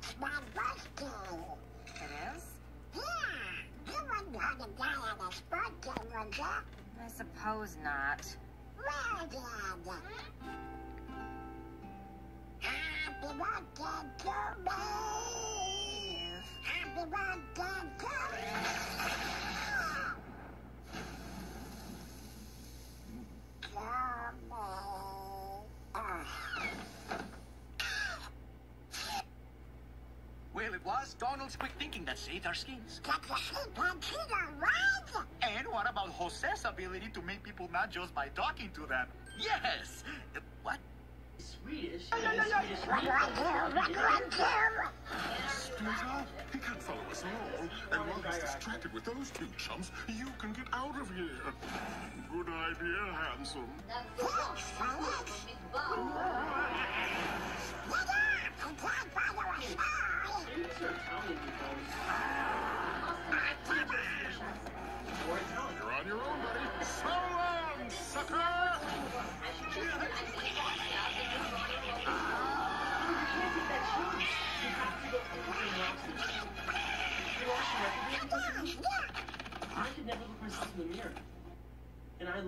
That's my birthday. It is? Yeah. You wouldn't want to die on his birthday, would you? I suppose not. Well. Happy birthday to me! Happy birthday to Well, it was Donald's quick thinking that saved our skins. Get the sheep on Peter right? And what about Jose's ability to make people mad just by talking to them? Yes! Uh, What? Swedish. What do I do? What do I do? Splinter, he can't follow us all. And while he's distracted with those two chumps, you can get out of here. Good idea, handsome. Thanks, Felix. I could myself in the mirror. And I love